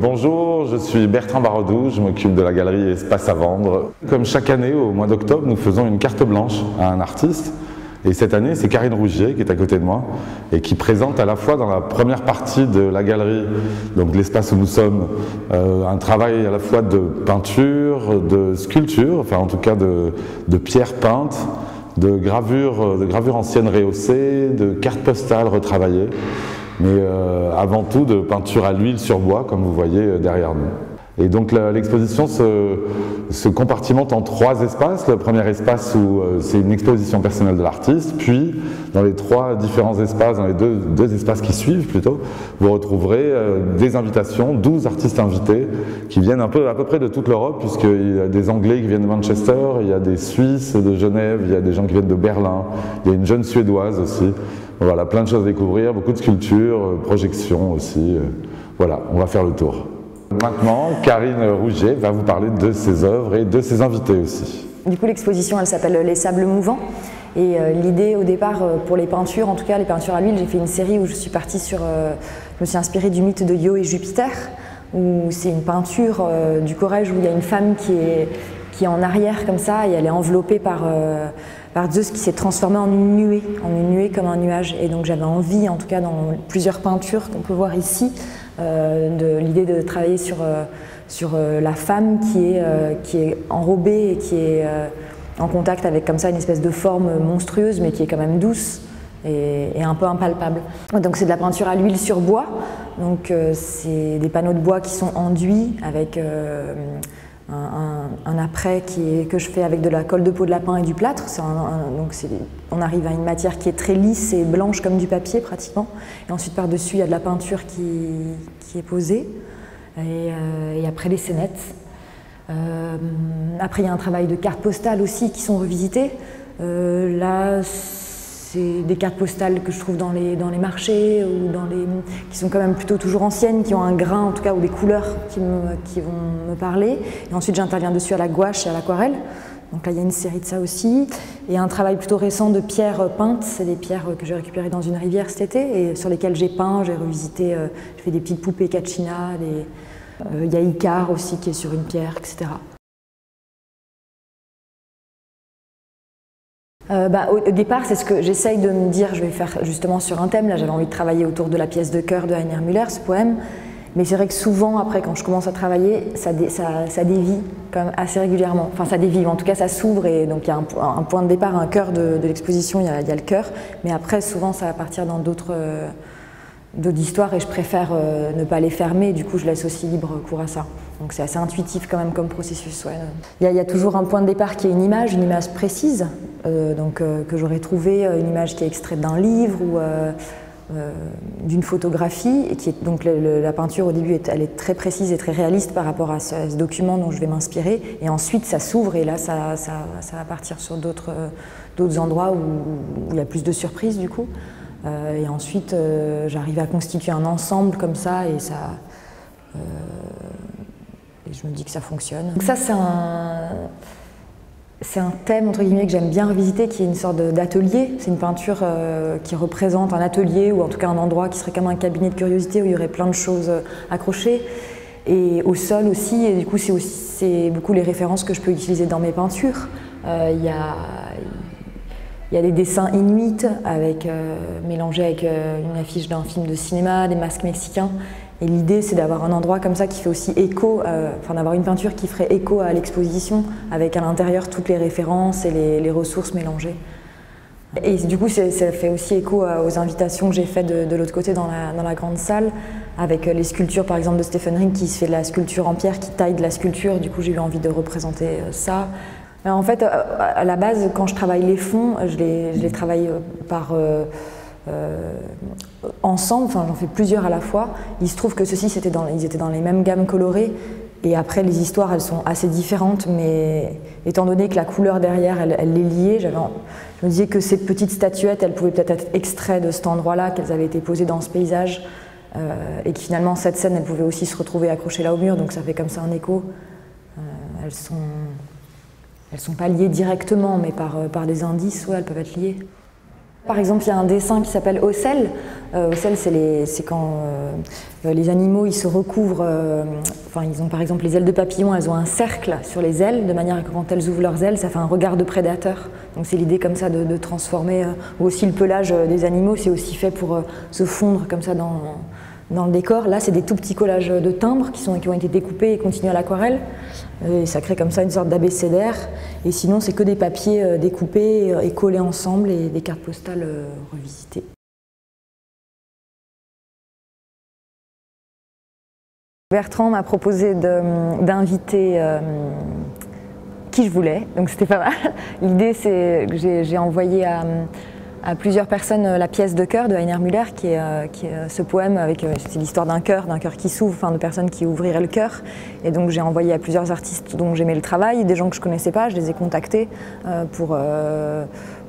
Bonjour, je suis Bertrand Barodou, je m'occupe de la galerie Espace à vendre. Comme chaque année, au mois d'octobre, nous faisons une carte blanche à un artiste. Et cette année, c'est Karine Rougier qui est à côté de moi et qui présente à la fois dans la première partie de la galerie, donc l'espace où nous sommes, euh, un travail à la fois de peinture, de sculpture, enfin en tout cas de, de pierres peintes, de gravures, de gravures anciennes rehaussées, de cartes postales retravaillées, mais euh, avant tout de peinture à l'huile sur bois, comme vous voyez euh, derrière nous. Et donc l'exposition se, compartimente en trois espaces. Le premier espace où euh, c'est une exposition personnelle de l'artiste, puis dans les trois différents espaces, dans les deux, espaces qui suivent plutôt, vous retrouverez euh, des invitations, 12 artistes invités qui viennent à peu près de toute l'Europe, puisqu'il y a des Anglais qui viennent de Manchester, il y a des Suisses de Genève, il y a des gens qui viennent de Berlin, il y a une jeune Suédoise aussi. Voilà, plein de choses à découvrir, beaucoup de sculptures, euh, projections aussi. Voilà, on va faire le tour. Maintenant, Karine Rouget va vous parler de ses œuvres et de ses invités aussi. Du coup, l'exposition, elle s'appelle Les Sables Mouvants. Et euh, l'idée au départ, euh, pour les peintures, en tout cas les peintures à l'huile, j'ai fait une série où je suis partie sur. Euh, je me suis inspirée du mythe de Io et Jupiter, où c'est une peinture du Corrège où il y a une femme qui est, qui est en arrière comme ça et elle est enveloppée par, par Zeus qui s'est transformé en une nuée, en une nuée comme un nuage. Et donc j'avais envie, en tout cas dans plusieurs peintures qu'on peut voir ici, de l'idée de travailler sur, euh, sur euh, la femme qui est, qui est enrobée et qui est en contact avec comme ça une espèce de forme monstrueuse mais qui est quand même douce et, un peu impalpable. Donc c'est de la peinture à l'huile sur bois, donc c'est des panneaux de bois qui sont enduits avec un, après qui est, que je fais avec de la colle de peau de lapin et du plâtre. donc on arrive à une matière qui est très lisse et blanche comme du papier pratiquement. Et ensuite par-dessus il y a de la peinture qui, qui est posée. Et, euh, après les scénettes. Euh, après il y a un travail de cartes postales aussi qui sont revisitées. Euh, là c'est des cartes postales que je trouve dans les, dans les marchés ou dans les, qui sont quand même plutôt toujours anciennes, qui ont un grain en tout cas ou des couleurs qui, qui vont me parler. Et ensuite j'interviens dessus à la gouache et à l'aquarelle. Donc là il y a une série de ça aussi. Et un travail plutôt récent de pierres peintes, c'est des pierres que j'ai récupérées dans une rivière cet été et sur lesquelles j'ai peint, j'ai revisité, euh, j'ai fait des petites poupées Kachina, euh, il y a Icar aussi qui est sur une pierre, etc. Euh, bah, au, départ, c'est ce que j'essaye de me dire, je vais faire justement sur un thème. Là, j'avais envie de travailler autour de la pièce de cœur de Heiner Müller, ce poème. Mais c'est vrai que souvent, après, quand je commence à travailler, ça, ça, dévie quand assez régulièrement. Enfin, ça dévie, en tout cas, ça s'ouvre et donc il y a un, point de départ, un cœur de, l'exposition, il, y a le cœur. Mais après, souvent, ça va partir dans d'autres. Euh, d'histoire et je préfère euh, ne pas les fermer, du coup je laisse aussi libre cours à ça. Donc c'est assez intuitif quand même comme processus. Il, y a, toujours un point de départ qui est une image, une image précise, euh, donc, euh, que j'aurais trouvé, une image qui est extraite d'un livre ou d'une photographie, et donc la peinture au début elle est très précise et très réaliste par rapport à ce, document dont je vais m'inspirer, et ensuite ça s'ouvre et là ça, va partir sur d'autres endroits où, où il y a plus de surprises du coup. Euh, et ensuite, euh, j'arrive à constituer un ensemble comme ça et ça. Euh, et je me dis que ça fonctionne. Donc, ça, c'est un. Thème entre guillemets que j'aime bien revisiter, qui est une sorte d'atelier. C'est une peinture qui représente un atelier ou en tout cas un endroit qui serait comme un cabinet de curiosité où il y aurait plein de choses accrochées. Et au sol aussi, et du coup c'est beaucoup les références que je peux utiliser dans mes peintures. Il y a, il y a des dessins inuits avec, euh, mélangés avec euh, une affiche d'un film de cinéma, des masques mexicains. Et l'idée, c'est d'avoir un endroit comme ça qui fait aussi écho, euh, enfin d'avoir une peinture qui ferait écho à l'exposition, avec à l'intérieur toutes les références et les, ressources mélangées. Et du coup, ça fait aussi écho aux invitations que j'ai faites de, l'autre côté dans la, grande salle, avec les sculptures par exemple de Stephen Ring qui fait de la sculpture en pierre, qui taille de la sculpture. Du coup, j'ai eu envie de représenter ça en fait, euh, à la base, quand je travaille les fonds, je les, travaille euh, par euh, ensemble, enfin j'en fais plusieurs à la fois. Il se trouve que ceux-ci, ils étaient dans les mêmes gammes colorées. Et après, les histoires, elles sont assez différentes, mais étant donné que la couleur derrière, elle, est liée, je me disais que ces petites statuettes, elles pouvaient peut-être être extraites de cet endroit-là, qu'elles avaient été posées dans ce paysage, et que finalement, cette scène, elle pouvait aussi se retrouver accrochée là au mur, donc ça fait comme ça un écho. elles sont elles sont pas liées directement, mais par, euh, par des indices, ouais, elles peuvent être liées. Par exemple, il y a un dessin qui s'appelle Ocel. Euh, Ocel, c'est quand euh, les animaux ils se recouvrent, euh, enfin, ils ont par exemple les ailes de papillon, elles ont un cercle sur les ailes, de manière que quand elles ouvrent leurs ailes, ça fait un regard de prédateur. Donc c'est l'idée comme ça de, transformer, ou aussi le pelage des animaux, c'est aussi fait pour se fondre comme ça dans, dans le décor. Là, c'est des tout petits collages de timbres qui, ont été découpés et continués à l'aquarelle. Et ça crée comme ça une sorte d'abécédaire. Et sinon, c'est que des papiers euh, découpés et collés ensemble et des cartes postales euh, revisitées. Bertrand m'a proposé d'inviter euh, qui je voulais, donc c'était pas mal. L'idée, c'est que j'ai envoyé à à plusieurs personnes euh, la pièce de cœur de Heiner Müller, qui est, euh, euh, ce poème avec c'est l'histoire d'un cœur, d'un cœur qui s'ouvre, enfin de personnes qui ouvriraient le cœur. Et donc j'ai envoyé à plusieurs artistes dont j'aimais le travail, des gens que je connaissais pas, je les ai contactés pour,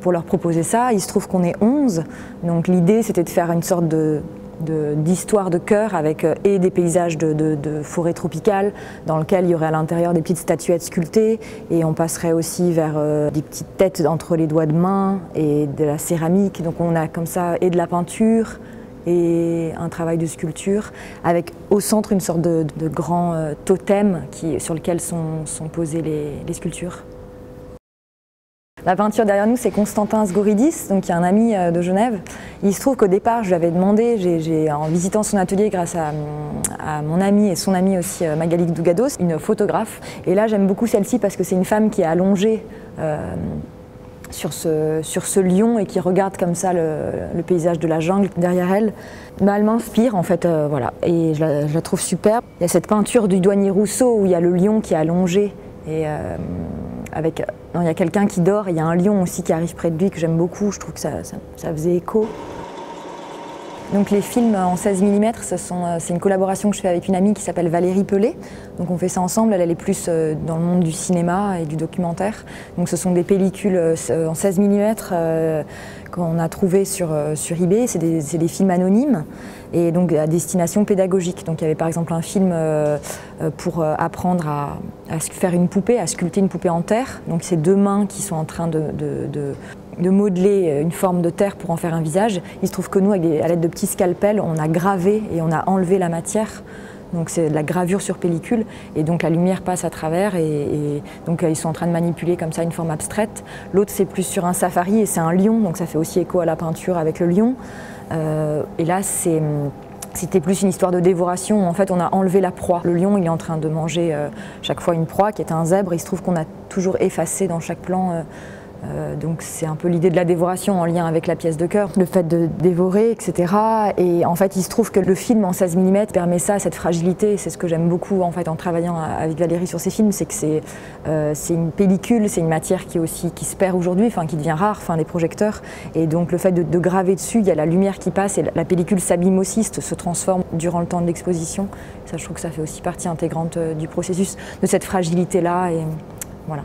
pour leur proposer ça. Il se trouve qu'on est 11, donc l'idée c'était de faire une sorte de d'histoire de, cœur avec euh, et des paysages de, de, forêt tropicale dans lequel il y aurait à l'intérieur des petites statuettes sculptées et on passerait aussi vers euh, des petites têtes entre les doigts de main et de la céramique. Donc on a comme ça et de la peinture et un travail de sculpture avec au centre une sorte de, grand euh, totem qui, sur lequel sont posées les sculptures. La peinture derrière nous, c'est Constantin Sgoridis, donc qui est un ami euh, de Genève. Il se trouve qu'au départ, je lui avais demandé, en visitant son atelier grâce à, mon ami et son ami aussi euh, Magali Dougados, une photographe. Et là, j'aime beaucoup celle-ci parce que c'est une femme qui est allongée euh, sur, ce, lion et qui regarde comme ça le, paysage de la jungle derrière elle. Bah, elle m'inspire en fait, voilà, et je la, je la, trouve superbe. Il y a cette peinture du douanier Rousseau où il y a le lion qui est allongé et avec, il y a quelqu'un qui dort, il y a un lion aussi qui arrive près de lui que j'aime beaucoup, je trouve que ça, faisait écho. Donc les films en 16 mm, c'est une collaboration que je fais avec une amie qui s'appelle Valérie Pelé. Donc on fait ça ensemble, elle, est plus euh, dans le monde du cinéma et du documentaire. Donc ce sont des pellicules euh, en 16 mm qu'on a trouvé sur, euh, sur eBay. C'est des, films anonymes et donc à destination pédagogique. Donc il y avait par exemple un film euh, euh, pour apprendre à, faire une poupée, à sculpter une poupée en terre. Donc c'est deux mains qui sont en train de, modeler une forme de terre pour en faire un visage. Il se trouve que nous, à l'aide de petits scalpels, on a gravé et on a enlevé la matière donc c'est de la gravure sur pellicule et donc la lumière passe à travers et, donc ils sont en train de manipuler comme ça une forme abstraite. L'autre c'est plus sur un safari et c'est un lion, donc ça fait aussi écho à la peinture avec le lion. Euh, et là c'est c'était plus une histoire de dévoration. En fait, on a enlevé la proie. Le lion, il est en train de manger euh, chaque fois une proie qui est un zèbre. Il se trouve qu'on a toujours effacé dans chaque plan euh, euh, donc c'est un peu l'idée de la dévoration en lien avec la pièce de cœur, le fait de dévorer, etc. Et en fait, il se trouve que le film en 16 mm permet ça, cette fragilité. C'est ce que j'aime beaucoup en fait en travaillant avec Valérie sur ces films, c'est que c'est euh, une pellicule, c'est une matière qui aussi qui se perd aujourd'hui, enfin qui devient rare, enfin les projecteurs. Et donc le fait de, graver dessus, il y a la lumière qui passe et la, pellicule s'abîme aussi, se transforme durant le temps de l'exposition. Ça, je trouve que ça fait aussi partie intégrante euh, du processus de cette fragilité là. Et voilà.